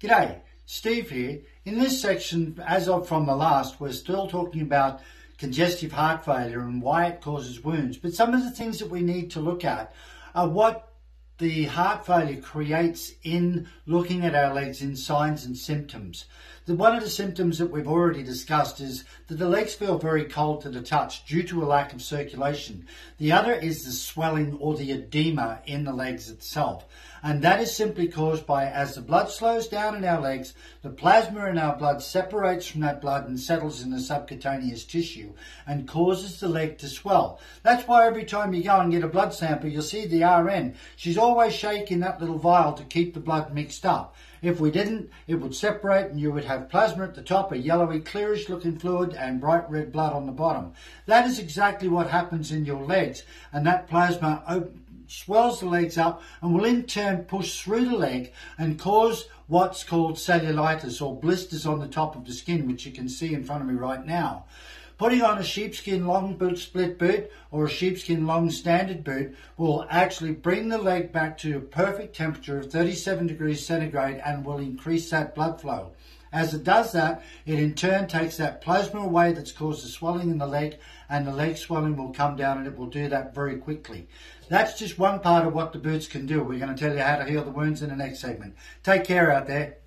G'day, Steve here. In this section, as of from the last, we're still talking about congestive heart failure and why it causes wounds. But some of the things that we need to look at are what the heart failure creates in looking at our legs in signs and symptoms. The, one of the symptoms that we've already discussed is that the legs feel very cold to the touch due to a lack of circulation. The other is the swelling or the edema in the legs itself. And that is simply caused by as the blood slows down in our legs, the plasma in our blood separates from that blood and settles in the subcutaneous tissue and causes the leg to swell. That's why every time you go and get a blood sample, you'll see the RN. She's always shaking that little vial to keep the blood mixed up. If we didn't, it would separate and you would have plasma at the top, a yellowy, clearish looking fluid, and bright red blood on the bottom. That is exactly what happens in your legs, and that plasma swells the legs up and will in turn push through the leg and cause what's called cellulitis or blisters on the top of the skin, which you can see in front of me right now. Putting on a sheepskin long boot split boot or a sheepskin long standard boot will actually bring the leg back to a perfect temperature of 37 degrees centigrade and will increase that blood flow. As it does that, it in turn takes that plasma away that's caused the swelling in the leg, and the leg swelling will come down and it will do that very quickly. That's just one part of what the boots can do. We're going to tell you how to heal the wounds in the next segment. Take care out there.